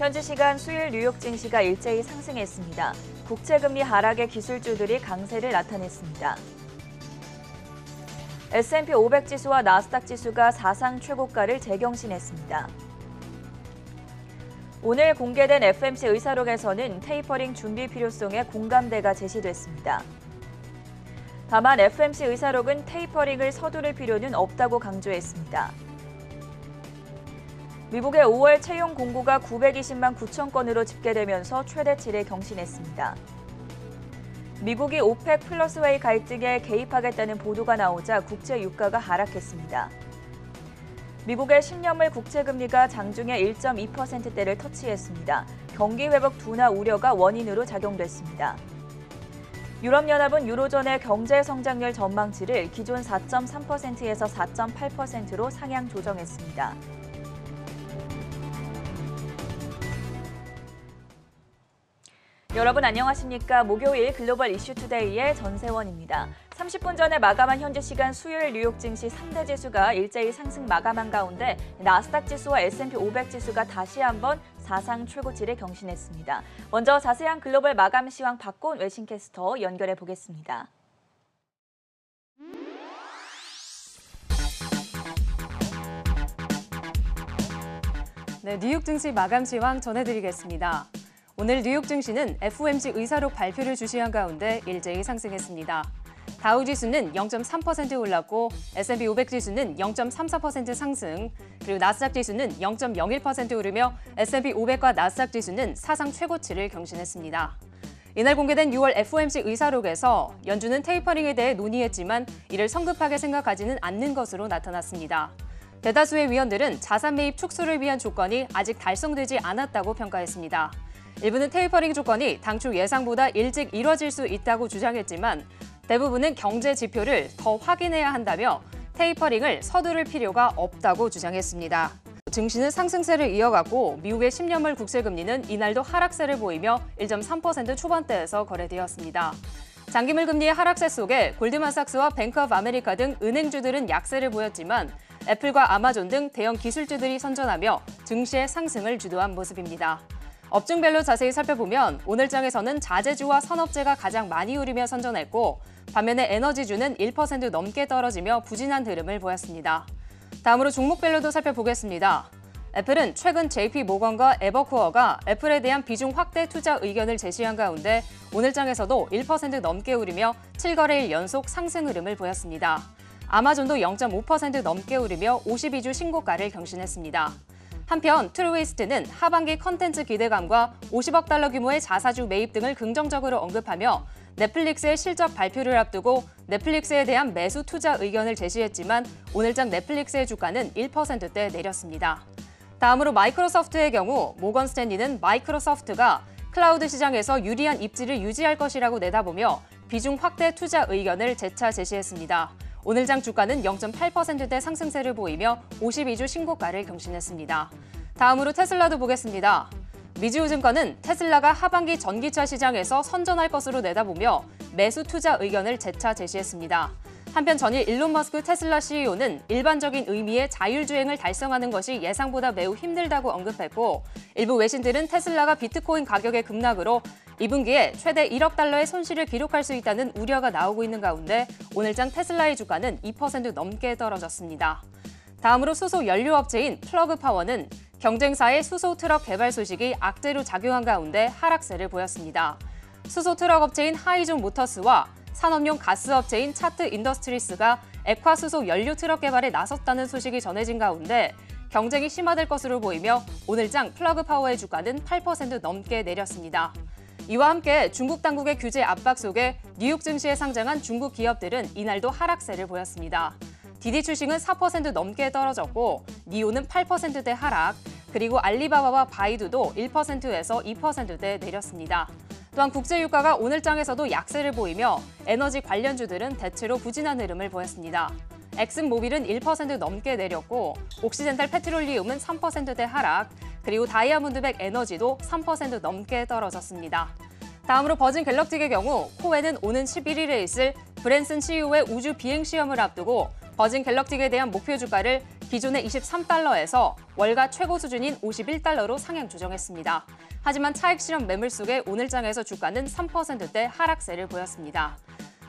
현지 시간 수요일 뉴욕 증시가 일제히 상승했습니다. 국채금리 하락에 기술주들이 강세를 나타냈습니다. S&P 500 지수와 나스닥 지수가 사상 최고가를 재경신했습니다. 오늘 공개된 FMC 의사록에서는 테이퍼링 준비 필요성에 공감대가 제시됐습니다. 다만 FMC 의사록은 테이퍼링을 서두를 필요는 없다고 강조했습니다. 미국의 5월 채용 공고가 920만 9천 건으로 집계되면서 최대치를 경신했습니다. 미국이 OPEC 플러스 UAE 갈등에 개입하겠다는 보도가 나오자 국제 유가가 하락했습니다. 미국의 10년물 국채 금리가 장중에 1.2%대를 터치했습니다. 경기 회복 둔화 우려가 원인으로 작용됐습니다. 유럽연합은 유로존의 경제 성장률 전망치를 기존 4.3%에서 4.8%로 상향 조정했습니다. 여러분 안녕하십니까? 목요일 글로벌 이슈 투데이의 전세원입니다. 30분 전에 마감한 현재 시간 수요일 뉴욕 증시 3대 지수가 일제히 상승 마감한 가운데 나스닥 지수와 S&P 500 지수가 다시 한번 사상 최고치를 경신했습니다. 먼저 자세한 글로벌 마감 시황 박곤 외신캐스터 연결해 보겠습니다. 네, 뉴욕 증시 마감 시황 전해드리겠습니다. 오늘 뉴욕 증시는 FOMC 의사록 발표를 주시한 가운데 일제히 상승했습니다. 다우 지수는 0.3% 올랐고 S&P 500 지수는 0.34% 상승, 그리고 나스닥 지수는 0.01% 오르며 S&P 500과 나스닥 지수는 사상 최고치를 경신했습니다. 이날 공개된 6월 FOMC 의사록에서 연준은 테이퍼링에 대해 논의했지만 이를 성급하게 생각하지는 않는 것으로 나타났습니다. 대다수의 위원들은 자산 매입 축소를 위한 조건이 아직 달성되지 않았다고 평가했습니다. 일부는 테이퍼링 조건이 당초 예상보다 일찍 이뤄질 수 있다고 주장했지만 대부분은 경제 지표를 더 확인해야 한다며 테이퍼링을 서두를 필요가 없다고 주장했습니다. 증시는 상승세를 이어갔고 미국의 10년물 국채금리는 이날도 하락세를 보이며 1.3% 초반대에서 거래되었습니다. 장기물 금리의 하락세 속에 골드만삭스와 뱅크 오브 아메리카 등 은행주들은 약세를 보였지만 애플과 아마존 등 대형 기술주들이 선전하며 증시의 상승을 주도한 모습입니다. 업종별로 자세히 살펴보면 오늘장에서는 자재주와 산업재가 가장 많이 오르며 선전했고 반면에 에너지주는 1% 넘게 떨어지며 부진한 흐름을 보였습니다. 다음으로 종목별로도 살펴보겠습니다. 애플은 최근 JP 모건과 에버코어가 애플에 대한 비중 확대 투자 의견을 제시한 가운데 오늘장에서도 1% 넘게 오르며 7거래일 연속 상승 흐름을 보였습니다. 아마존도 0.5% 넘게 오르며 52주 신고가를 경신했습니다. 한편 트루이스트는 하반기 컨텐츠 기대감과 50억 달러 규모의 자사주 매입 등을 긍정적으로 언급하며 넷플릭스의 실적 발표를 앞두고 넷플릭스에 대한 매수 투자 의견을 제시했지만 오늘장 넷플릭스의 주가는 1%대 내렸습니다. 다음으로 마이크로소프트의 경우 모건 스탠리는 마이크로소프트가 클라우드 시장에서 유리한 입지를 유지할 것이라고 내다보며 비중 확대 투자 의견을 재차 제시했습니다. 오늘 장 주가는 0.8%대 상승세를 보이며 52주 신고가를 경신했습니다. 다음으로 테슬라도 보겠습니다. 미지우증권은 테슬라가 하반기 전기차 시장에서 선전할 것으로 내다보며 매수 투자 의견을 재차 제시했습니다. 한편 전일 일론 머스크 테슬라 CEO는 일반적인 의미의 자율주행을 달성하는 것이 예상보다 매우 힘들다고 언급했고 일부 외신들은 테슬라가 비트코인 가격의 급락으로 2분기에 최대 1억 달러의 손실을 기록할 수 있다는 우려가 나오고 있는 가운데 오늘장 테슬라의 주가는 2% 넘게 떨어졌습니다. 다음으로 수소 연료업체인 플러그 파워는 경쟁사의 수소 트럭 개발 소식이 악재로 작용한 가운데 하락세를 보였습니다. 수소 트럭 업체인 하이존 모터스와 산업용 가스 업체인 차트 인더스트리스가 액화 수소 연료 트럭 개발에 나섰다는 소식이 전해진 가운데 경쟁이 심화될 것으로 보이며 오늘장 플러그 파워의 주가는 8% 넘게 내렸습니다. 이와 함께 중국 당국의 규제 압박 속에 뉴욕 증시에 상장한 중국 기업들은 이날도 하락세를 보였습니다. 디디 출싱은 4% 넘게 떨어졌고 니오는 8%대 하락, 그리고 알리바바와 바이두도 1%에서 2%대 내렸습니다. 또한 국제유가가 오늘 장에서도 약세를 보이며 에너지 관련주들은 대체로 부진한 흐름을 보였습니다. 엑슨모빌은 1% 넘게 내렸고 옥시젠탈 페트롤리움은 3%대 하락, 그리고 다이아몬드백 에너지도 3% 넘게 떨어졌습니다. 다음으로 버진 갤럭틱의 경우 코웬은 오는 11일에 있을 브랜슨 CEO의 우주 비행 시험을 앞두고 버진 갤럭틱에 대한 목표 주가를 기존의 23달러에서 월가 최고 수준인 51달러로 상향 조정했습니다. 하지만 차익 실현 매물 속에 오늘장에서 주가는 3%대 하락세를 보였습니다.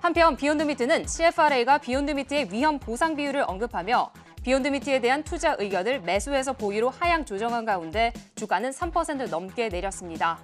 한편 비욘드 미트는 CFRA가 비욘드 미트의 위험 보상 비율을 언급하며 비욘드 미트에 대한 투자 의견을 매수에서 보유로 하향 조정한 가운데 주가는 3% 넘게 내렸습니다.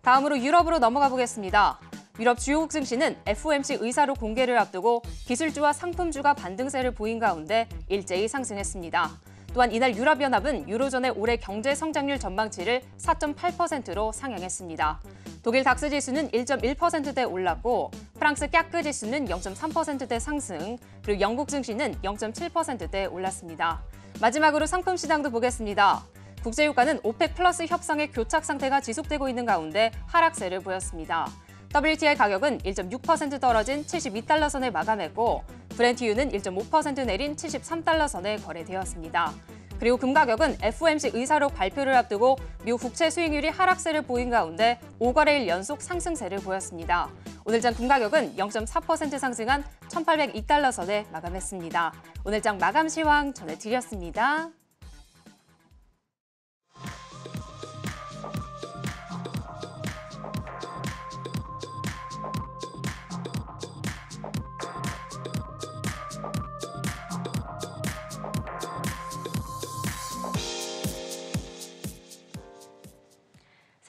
다음으로 유럽으로 넘어가 보겠습니다. 유럽 주요 국 증시는 FOMC 의사록 공개를 앞두고 기술주와 상품주가 반등세를 보인 가운데 일제히 상승했습니다. 또한 이날 유럽연합은 유로존의 올해 경제 성장률 전망치를 4.8%로 상향했습니다. 독일 닥스 지수는 1.1%대 올랐고 프랑스 까크 지수는 0.3%대 상승, 그리고 영국 증시는 0.7%대 올랐습니다. 마지막으로 상품 시장도 보겠습니다. 국제유가는 오펙 플러스 협상의 교착 상태가 지속되고 있는 가운데 하락세를 보였습니다. WTI 가격은 1.6% 떨어진 72달러 선을 마감했고 브렌트유는 1.5% 내린 73달러 선에 거래되었습니다. 그리고 금 가격은 FOMC 의사록 발표를 앞두고 미 국채 수익률이 하락세를 보인 가운데 5거래일 연속 상승세를 보였습니다. 오늘 장 금 가격은 0.4% 상승한 1,802달러 선에 마감했습니다. 오늘 장 마감 시황 전해드렸습니다.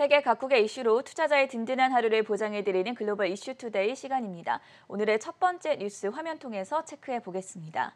세계 각국의 이슈로 투자자의 든든한 하루를 보장해드리는 글로벌 이슈 투데이 시간입니다. 오늘의 첫 번째 뉴스 화면 통해서 체크해 보겠습니다.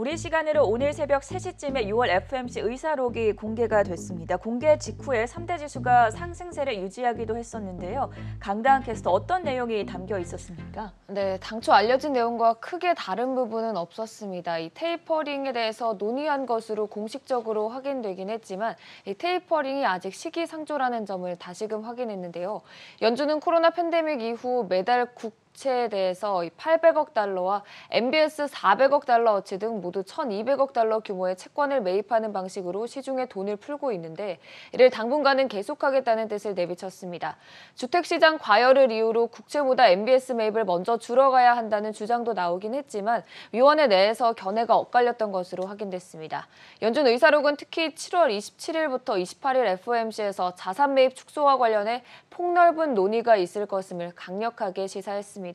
우리 시간으로 오늘 새벽 3시쯤에 6월 FOMC 의사록이 공개가 됐습니다. 공개 직후에 3대 지수가 상승세를 유지하기도 했었는데요. 강다한 캐스터 어떤 내용이 담겨 있었습니까? 네, 당초 알려진 내용과 크게 다른 부분은 없었습니다. 이 테이퍼링에 대해서 논의한 것으로 공식적으로 확인되긴 했지만 이 테이퍼링이 아직 시기상조라는 점을 다시금 확인했는데요. 연준은 코로나 팬데믹 이후 매달 국 부채에 대해서 800억 달러와 MBS 400억 달러어치 등 모두 1,200억 달러 규모의 채권을 매입하는 방식으로 시중에 돈을 풀고 있는데 이를 당분간은 계속하겠다는 뜻을 내비쳤습니다. 주택시장 과열을 이유로 국채보다 MBS 매입을 먼저 줄어가야 한다는 주장도 나오긴 했지만 위원회 내에서 견해가 엇갈렸던 것으로 확인됐습니다. 연준 의사록은 특히 7월 27일부터 28일 FOMC에서 자산 매입 축소와 관련해 폭넓은 논의가 있을 것임을 강력하게 시사했습니다.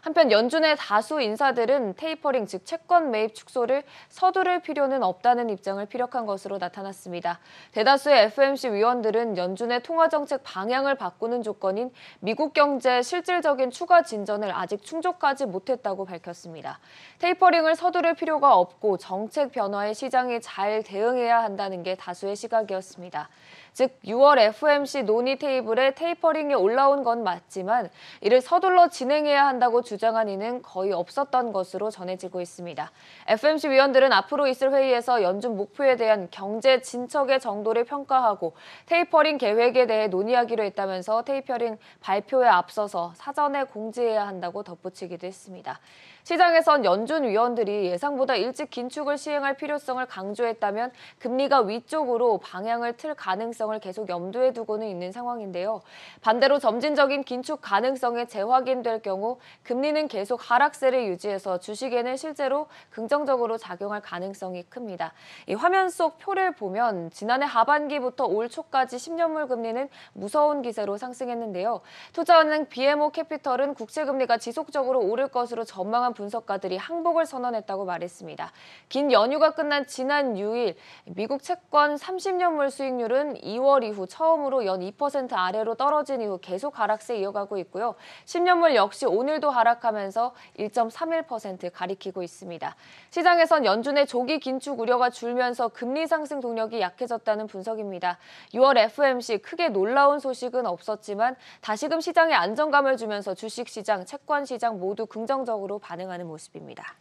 한편 연준의 다수 인사들은 테이퍼링 즉 채권 매입 축소를 서두를 필요는 없다는 입장을 피력한 것으로 나타났습니다. 대다수의 FMC 위원들은 연준의 통화 정책 방향을 바꾸는 조건인 미국 경제 실질적인 추가 진전을 아직 충족하지 못했다고 밝혔습니다. 테이퍼링을 서두를 필요가 없고 정책 변화에 시장이 잘 대응해야 한다는 게 다수의 시각이었습니다. 즉 6월 FOMC 논의 테이블에 테이퍼링이 올라온 건 맞지만 이를 서둘러 진행해야 한다고 주장한 이는 거의 없었던 것으로 전해지고 있습니다. FOMC 위원들은 앞으로 있을 회의에서 연준 목표에 대한 경제 진척의 정도를 평가하고 테이퍼링 계획에 대해 논의하기로 했다면서 테이퍼링 발표에 앞서서 사전에 공지해야 한다고 덧붙이기도 했습니다. 시장에선 연준 위원들이 예상보다 일찍 긴축을 시행할 필요성을 강조했다면 금리가 위쪽으로 방향을 틀 가능성 을 계속 염두에 두고는 있는 상황인데요. 반대로 점진적인 긴축 가능성이 재확인될 경우 금리는 계속 하락세를 유지해서 주식에는 실제로 긍정적으로 작용할 가능성이 큽니다. 이 화면 속 표를 보면 지난해 하반기부터 올 초까지 10년물 금리는 무서운 기세로 상승했는데요. 투자은행 BMO 캐피털은 국채금리가 지속적으로 오를 것으로 전망한 전망 분석가들이 항복을 선언했다고 말했습니다. 긴 연휴가 끝난 지난 6일 미국 채권 30년물 수익률은 2월 이후 처음으로 연 2% 아래로 떨어진 이후 계속 하락세 이어가고 있고요. 10년물 역시 오늘도 하락하면서 1.31% 가리키고 있습니다. 시장에선 연준의 조기 긴축 우려가 줄면서 금리 상승 동력이 약해졌다는 분석입니다. 6월 FMC 크게 놀라운 소식은 없었지만 다시금 시장에 안정감을 주면서 주식시장, 채권시장 모두 긍정적으로 반응 반응하는 모습입니다.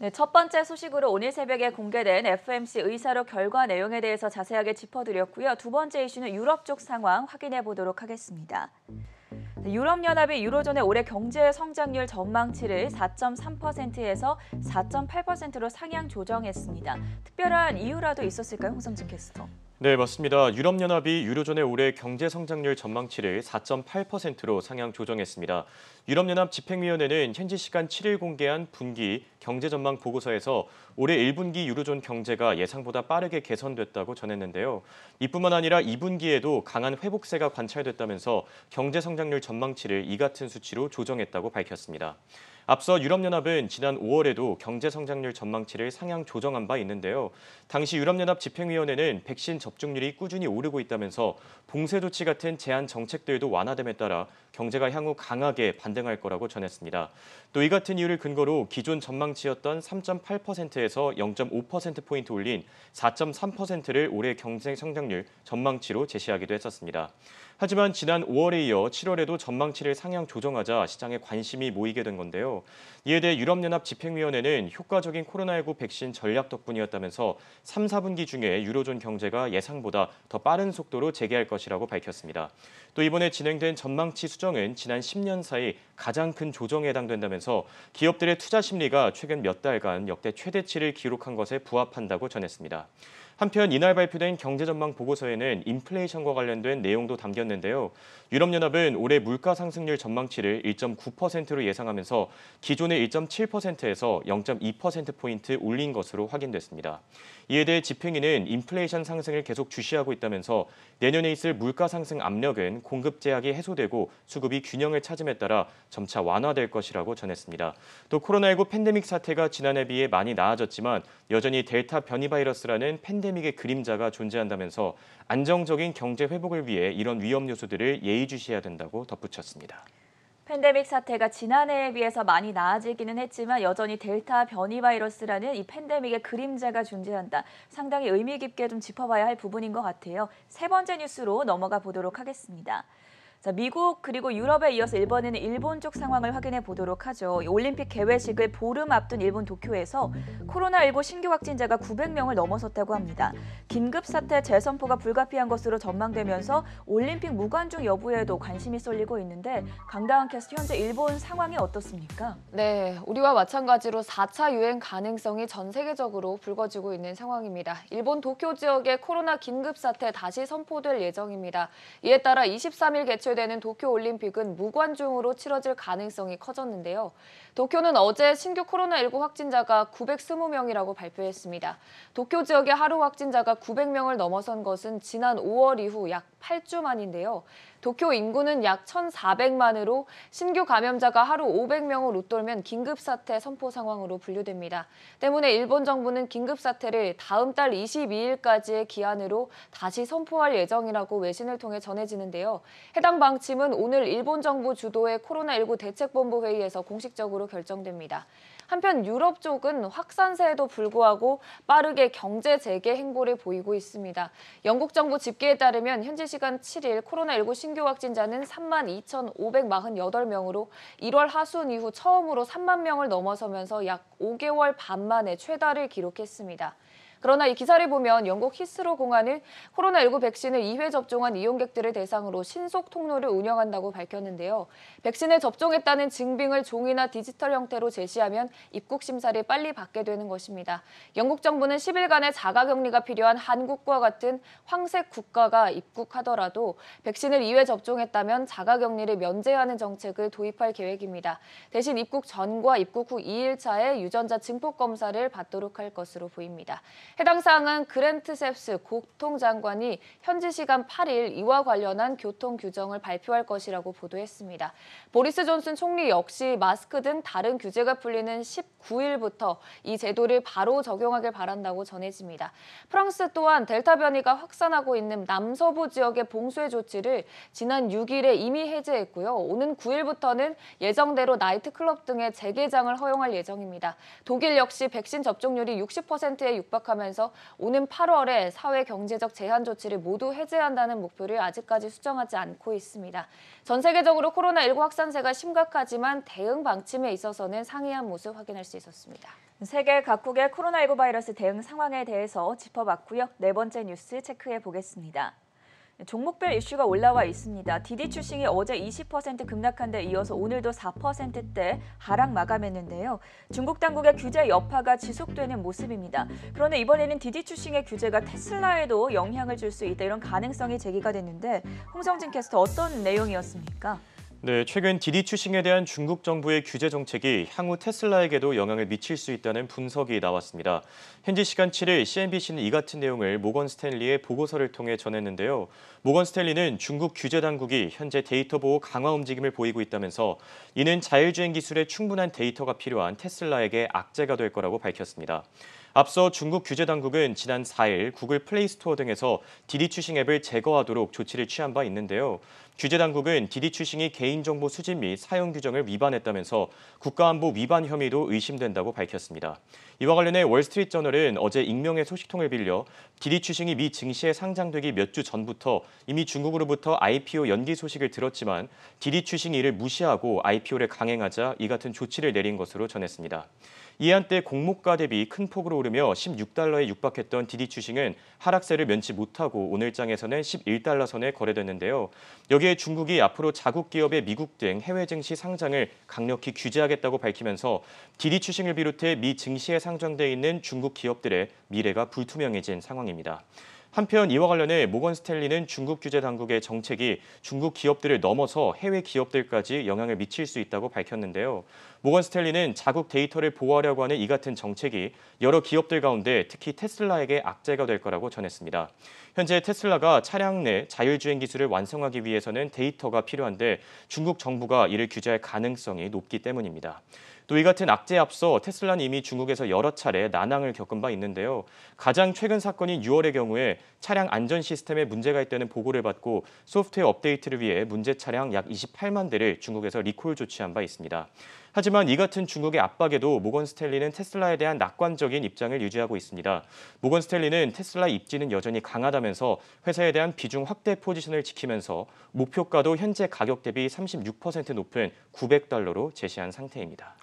네, 첫 번째 소식으로 오늘 새벽에 공개된 FMC 의사록 결과 내용에 대해서 자세하게 짚어드렸고요. 두 번째 이슈는 유럽 쪽 상황 확인해 보도록 하겠습니다. 네, 유럽연합이 유로존의 올해 경제 성장률 전망치를 4.3%에서 4.8%로 상향 조정했습니다. 특별한 이유라도 있었을까요, 홍성진 캐스터? 네, 맞습니다. 유럽연합이 유로존의 올해 경제 성장률 전망치를 4.8%로 상향 조정했습니다. 유럽연합 집행위원회는 현지 시간 7일 공개한 분기 경제 전망 보고서에서 올해 1분기 유로존 경제가 예상보다 빠르게 개선됐다고 전했는데요. 이뿐만 아니라 2분기에도 강한 회복세가 관찰됐다면서 경제 성장률 전망치를 이 같은 수치로 조정했다고 밝혔습니다. 앞서 유럽연합은 지난 5월에도 경제 성장률 전망치를 상향 조정한 바 있는데요. 당시 유럽연합 집행위원회는 백신 접종률이 꾸준히 오르고 있다면서 봉쇄 조치 같은 제한 정책들도 완화됨에 따라 경제가 향후 강하게 반등할 거라고 전했습니다. 또 이 같은 이유를 근거로 기존 전망치였던 3.8%에서 0.5%포인트 올린 4.3%를 올해 경제 성장률 전망치로 제시하기도 했었습니다. 하지만 지난 5월에 이어 7월에도 전망치를 상향 조정하자 시장에 관심이 모이게 된 건데요. 이에 대해 유럽연합 집행위원회는 효과적인 코로나19 백신 전략 덕분이었다면서 3, 4분기 중에 유로존 경제가 예상보다 더 빠른 속도로 재개할 것이라고 밝혔습니다. 또 이번에 진행된 전망치 수정은 지난 10년 사이 가장 큰 조정에 해당된다면서 기업들의 투자 심리가 최근 몇 달간 역대 최대치를 기록한 것에 부합한다고 전했습니다. 한편 이날 발표된 경제전망 보고서에는 인플레이션과 관련된 내용도 담겼는데요. 유럽연합은 올해 물가 상승률 전망치를 1.9%로 예상하면서 기존의 1.7%에서 0.2%포인트 올린 것으로 확인됐습니다. 이에 대해 집행위는 인플레이션 상승을 계속 주시하고 있다면서 내년에 있을 물가 상승 압력은 공급 제약이 해소되고 수급이 균형을 찾음에 따라 점차 완화될 것이라고 전했습니다. 또 코로나19 팬데믹 사태가 지난해 비해 많이 나아졌지만 여전히 델타 변이 바이러스라는 팬데믹의 그림자가 존재한다면서 안정적인 경제 회복을 위해 이런 위험 요소들을 예의주시해야 된다고 덧붙였습니다. 팬데믹 사태가 지난해에 비해서 많이 나아지기는 했지만 여전히 델타 변이 바이러스라는 이 팬데믹의 그림자가 존재한다. 상당히 의미 깊게 좀 짚어봐야 할 부분인 것 같아요. 세 번째 뉴스로 넘어가 보도록 하겠습니다. 자, 미국 그리고 유럽에 이어서 일본에는 일본 쪽 상황을 확인해 보도록 하죠. 올림픽 개회식을 보름 앞둔 일본 도쿄에서 코로나19 신규 확진자가 900명을 넘어섰다고 합니다. 긴급 사태 재선포가 불가피한 것으로 전망되면서 올림픽 무관중 여부에도 관심이 쏠리고 있는데 강다은 캐스트 현재 일본 상황이 어떻습니까? 네, 우리와 마찬가지로 4차 유행 가능성이 전 세계적으로 불거지고 있는 상황입니다. 일본 도쿄 지역의 코로나 긴급 사태 다시 선포될 예정입니다. 이에 따라 23일 개최 되는 도쿄 올림픽은 무관중으로 치러질 가능성이 커졌는데요. 도쿄는 어제 신규 코로나19 확진자가 920명이라고 발표했습니다. 도쿄 지역의 하루 확진자가 900명을 넘어선 것은 지난 5월 이후 약 8주 만인데요. 도쿄 인구는 약 1,400만으로 신규 감염자가 하루 500명을 웃돌면 긴급사태 선포 상황으로 분류됩니다. 때문에 일본 정부는 긴급사태를 다음 달 22일까지의 기한으로 다시 선포할 예정이라고 외신을 통해 전해지는데요. 해당 방침은 오늘 일본 정부 주도의 코로나19 대책본부 회의에서 공식적으로 결정됩니다. 한편 유럽 쪽은 확산세에도 불구하고 빠르게 경제 재개 행보를 보이고 있습니다. 영국 정부 집계에 따르면 현지 시간 7일 코로나19 신규 확진자는 3만 2,548명으로 1월 하순 이후 처음으로 3만 명을 넘어서면서 약 5개월 반 만에 최다를 기록했습니다. 그러나 이 기사를 보면 영국 히스로 공항은 코로나19 백신을 2회 접종한 이용객들을 대상으로 신속 통로를 운영한다고 밝혔는데요. 백신을 접종했다는 증빙을 종이나 디지털 형태로 제시하면 입국 심사를 빨리 받게 되는 것입니다. 영국 정부는 10일간의 자가격리가 필요한 한국과 같은 황색 국가가 입국하더라도 백신을 2회 접종했다면 자가격리를 면제하는 정책을 도입할 계획입니다. 대신 입국 전과 입국 후 2일차에 유전자 증폭 검사를 받도록 할 것으로 보입니다. 해당 사항은 그랜트 셉스 교통장관이 현지 시간 8일 이와 관련한 교통 규정을 발표할 것이라고 보도했습니다. 보리스 존슨 총리 역시 마스크 등 다른 규제가 풀리는 19일부터 이 제도를 바로 적용하길 바란다고 전해집니다. 프랑스 또한 델타 변이가 확산하고 있는 남서부 지역의 봉쇄 조치를 지난 6일에 이미 해제했고요. 오는 9일부터는 예정대로 나이트클럽 등의 재개장을 허용할 예정입니다. 독일 역시 백신 접종률이 60%에 육박하면 서 오는 8월에 사회 경제적 제한 조치를 모두 해제한다는 목표를 아직까지 수정하지 않고 있습니다. 전 세계적으로 코로나19 확산세가 심각하지만 대응 방침에 있어서는 상이한 모습 확인할 수 있었습니다. 세계 각국의 코로나19 바이러스 대응 상황에 대해서 짚어봤고요. 네 번째 뉴스 체크해 보겠습니다. 종목별 이슈가 올라와 있습니다. 디디 추싱이 어제 20% 급락한 데 이어서 오늘도 4%대 하락 마감했는데요. 중국 당국의 규제 여파가 지속되는 모습입니다. 그런데 이번에는 디디 추싱의 규제가 테슬라에도 영향을 줄 수 있다 이런 가능성이 제기가 됐는데 홍성진 캐스터 어떤 내용이었습니까? 네, 최근 디디 추싱에 대한 중국 정부의 규제 정책이 향후 테슬라에게도 영향을 미칠 수 있다는 분석이 나왔습니다. 현지 시간 7일 CNBC는 이 같은 내용을 모건 스탠리의 보고서를 통해 전했는데요. 모건 스탠리는 중국 규제 당국이 현재 데이터 보호 강화 움직임을 보이고 있다면서 이는 자율주행 기술에 충분한 데이터가 필요한 테슬라에게 악재가 될 거라고 밝혔습니다. 앞서 중국 규제 당국은 지난 4일 구글 플레이 스토어 등에서 디디 추싱 앱을 제거하도록 조치를 취한 바 있는데요. 규제 당국은 디디 추싱이 개인정보 수집 및 사용 규정을 위반했다면서 국가안보 위반 혐의도 의심된다고 밝혔습니다. 이와 관련해 월스트리트저널은 어제 익명의 소식통을 빌려 디디 추싱이 미 증시에 상장되기 몇 주 전부터 이미 중국으로부터 IPO 연기 소식을 들었지만 디디 추싱이 이를 무시하고 IPO를 강행하자 이 같은 조치를 내린 것으로 전했습니다. 이에 한때 공모가 대비 큰 폭으로 오르며 16달러에 육박했던 디디 추싱은 하락세를 면치 못하고 오늘장에서는 11달러 선에 거래됐는데요. 여기에 중국이 앞으로 자국 기업의 미국 등 해외 증시 상장을 강력히 규제하겠다고 밝히면서 디디 추싱을 비롯해 미 증시에 상장돼 있는 중국 기업들의 미래가 불투명해진 상황입니다. 한편 이와 관련해 모건 스탠리는 중국 규제 당국의 정책이 중국 기업들을 넘어서 해외 기업들까지 영향을 미칠 수 있다고 밝혔는데요. 모건 스탠리는 자국 데이터를 보호하려고 하는 이 같은 정책이 여러 기업들 가운데 특히 테슬라에게 악재가 될 거라고 전했습니다. 현재 테슬라가 차량 내 자율주행 기술을 완성하기 위해서는 데이터가 필요한데 중국 정부가 이를 규제할 가능성이 높기 때문입니다. 또 이 같은 악재에 앞서 테슬라는 이미 중국에서 여러 차례 난항을 겪은 바 있는데요. 가장 최근 사건인 6월의 경우에 차량 안전 시스템에 문제가 있다는 보고를 받고 소프트웨어 업데이트를 위해 문제 차량 약 28만 대를 중국에서 리콜 조치한 바 있습니다. 하지만 이 같은 중국의 압박에도 모건 스탠리는 테슬라에 대한 낙관적인 입장을 유지하고 있습니다. 모건 스탠리는 테슬라 입지는 여전히 강하다면서 회사에 대한 비중 확대 포지션을 지키면서 목표가도 현재 가격 대비 36% 높은 900달러로 제시한 상태입니다.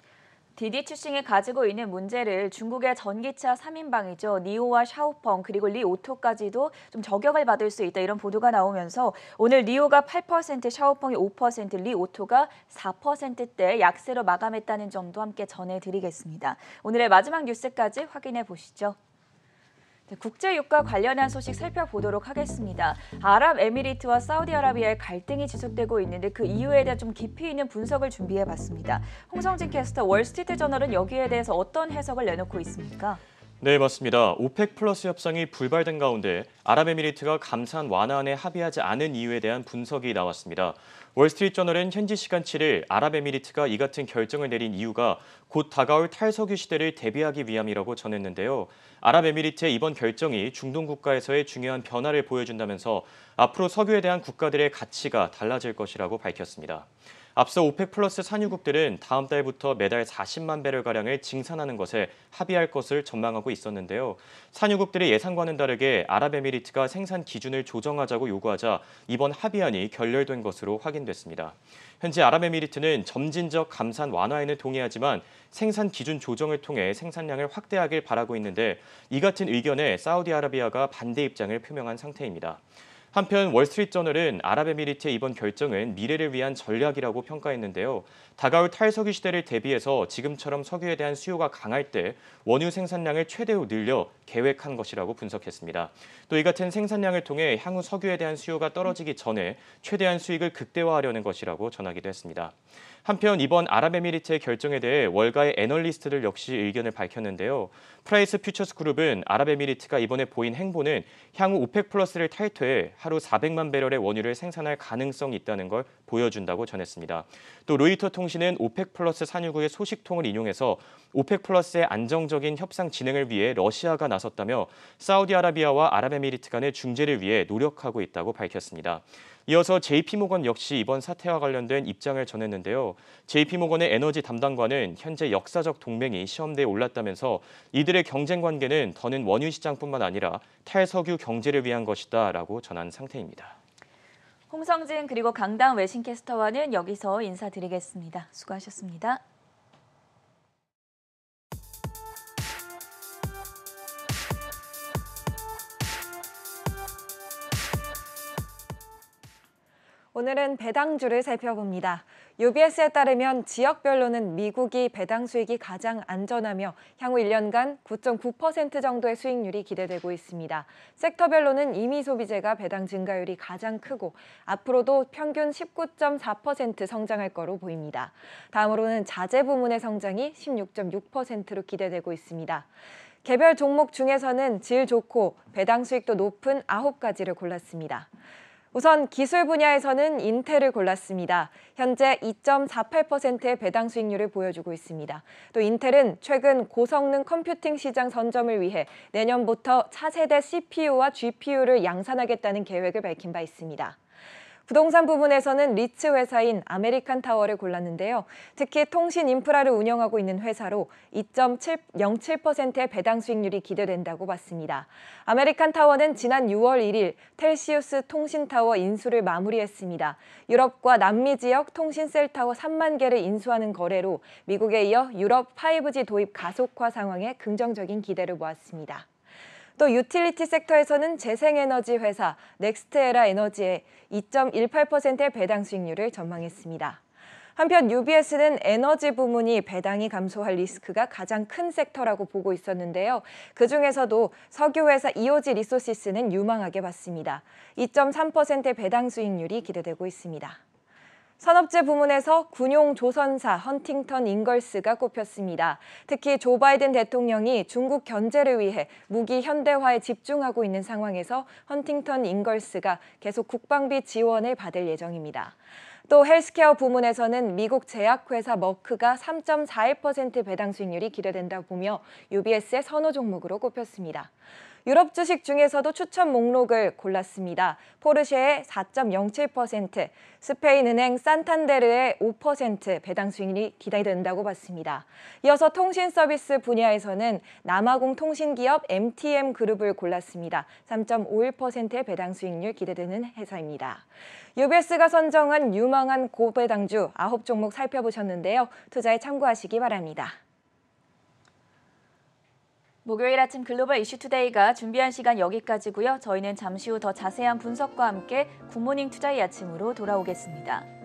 디디 추싱이 가지고 있는 문제를 중국의 전기차 3인방이죠. 니오와 샤오펑 그리고 리오토까지도 좀 저격을 받을 수 있다 이런 보도가 나오면서 오늘 니오가 8%, 샤오펑이 5%, 리오토가 4%대 약세로 마감했다는 점도 함께 전해드리겠습니다. 오늘의 마지막 뉴스까지 확인해 보시죠. 네, 국제 유가 관련한 소식 살펴보도록 하겠습니다. 아랍에미리트와 사우디아라비아의 갈등이 지속되고 있는데 그 이유에 대한 좀 깊이 있는 분석을 준비해 봤습니다. 홍성진 캐스터 월스트리트 저널은 여기에 대해서 어떤 해석을 내놓고 있습니까? 네, 맞습니다. 오펙 플러스 협상이 불발된 가운데 아랍에미리트가 감산 완화안에 합의하지 않은 이유에 대한 분석이 나왔습니다. 월스트리트저널은 현지 시간 7일 아랍에미리트가 이 같은 결정을 내린 이유가 곧 다가올 탈석유 시대를 대비하기 위함이라고 전했는데요. 아랍에미리트의 이번 결정이 중동 국가에서의 중요한 변화를 보여준다면서 앞으로 석유에 대한 국가들의 가치가 달라질 것이라고 밝혔습니다. 앞서 오펙 플러스 산유국들은 다음 달부터 매달 40만 배럴가량을 증산하는 것에 합의할 것을 전망하고 있었는데요. 산유국들의 예상과는 다르게 아랍에미리트가 생산 기준을 조정하자고 요구하자 이번 합의안이 결렬된 것으로 확인됐습니다. 현재 아랍에미리트는 점진적 감산 완화에는 동의하지만 생산 기준 조정을 통해 생산량을 확대하길 바라고 있는데 이 같은 의견에 사우디아라비아가 반대 입장을 표명한 상태입니다. 한편 월스트리트저널은 아랍에미리트의 이번 결정은 미래를 위한 전략이라고 평가했는데요. 다가올 탈석유 시대를 대비해서 지금처럼 석유에 대한 수요가 강할 때 원유 생산량을 최대로 늘려 계획한 것이라고 분석했습니다. 또 이 같은 생산량을 통해 향후 석유에 대한 수요가 떨어지기 전에 최대한 수익을 극대화하려는 것이라고 전하기도 했습니다. 한편 이번 아랍에미리트의 결정에 대해 월가의 애널리스트들 역시 의견을 밝혔는데요. 프라이스 퓨처스 그룹은 아랍에미리트가 이번에 보인 행보는 향후 오펙 플러스를 탈퇴해 하루 400만 배럴의 원유를 생산할 가능성이 있다는 걸 보여준다고 전했습니다. 또 로이터 통신은 오펙 플러스 산유국의 소식통을 인용해서 오펙 플러스의 안정적인 협상 진행을 위해 러시아가 나섰다며 사우디아라비아와 아랍에미리트 간의 중재를 위해 노력하고 있다고 밝혔습니다. 이어서 JP모건 역시 이번 사태와 관련된 입장을 전했는데요. JP모건의 에너지 담당관은 현재 역사적 동맹이 시험대에 올랐다면서 이들의 경쟁 관계는 더는 원유 시장뿐만 아니라 탈석유 경제를 위한 것이다 라고 전한 상태입니다. 홍성진 그리고 강당 외신캐스터와는 여기서 인사드리겠습니다. 수고하셨습니다. 오늘은 배당주를 살펴봅니다. UBS에 따르면 지역별로는 미국이 배당 수익이 가장 안전하며 향후 1년간 9.9% 정도의 수익률이 기대되고 있습니다. 섹터별로는 이미 소비재가 배당 증가율이 가장 크고 앞으로도 평균 19.4% 성장할 거로 보입니다. 다음으로는 자재 부문의 성장이 16.6%로 기대되고 있습니다. 개별 종목 중에서는 질 좋고 배당 수익도 높은 9가지를 골랐습니다. 우선 기술 분야에서는 인텔을 골랐습니다. 현재 2.48%의 배당 수익률을 보여주고 있습니다. 또 인텔은 최근 고성능 컴퓨팅 시장 선점을 위해 내년부터 차세대 CPU와 GPU를 양산하겠다는 계획을 밝힌 바 있습니다. 부동산 부분에서는 리츠 회사인 아메리칸 타워를 골랐는데요. 특히 통신 인프라를 운영하고 있는 회사로 2.07%의 배당 수익률이 기대된다고 봤습니다. 아메리칸 타워는 지난 6월 1일 텔시우스 통신 타워 인수를 마무리했습니다. 유럽과 남미 지역 통신 셀 타워 3만 개를 인수하는 거래로 미국에 이어 유럽 5G 도입 가속화 상황에 긍정적인 기대를 모았습니다. 또 유틸리티 섹터에서는 재생에너지 회사 넥스트에라 에너지의 2.18%의 배당 수익률을 전망했습니다. 한편 UBS는 에너지 부문이 배당이 감소할 리스크가 가장 큰 섹터라고 보고 있었는데요. 그중에서도 석유 회사 이오지 리소시스는 유망하게 봤습니다. 2.3%의 배당 수익률이 기대되고 있습니다. 산업재 부문에서 군용 조선사 헌팅턴 잉걸스가 꼽혔습니다. 특히 조 바이든 대통령이 중국 견제를 위해 무기 현대화에 집중하고 있는 상황에서 헌팅턴 잉걸스가 계속 국방비 지원을 받을 예정입니다. 또 헬스케어 부문에서는 미국 제약회사 머크가 3.41% 배당 수익률이 기대된다 보며 UBS의 선호 종목으로 꼽혔습니다. 유럽 주식 중에서도 추천 목록을 골랐습니다. 포르쉐의 4.07%, 스페인 은행 산탄데르의 5% 배당 수익률이 기대된다고 봤습니다. 이어서 통신 서비스 분야에서는 남아공 통신기업 MTM 그룹을 골랐습니다. 3.51%의 배당 수익률 기대되는 회사입니다. UBS가 선정한 유망한 고배당주 9종목 살펴보셨는데요. 투자에 참고하시기 바랍니다. 목요일 아침 글로벌 이슈 투데이가 준비한 시간 여기까지고요. 저희는 잠시 후 더 자세한 분석과 함께 굿모닝 투자의 아침으로 돌아오겠습니다.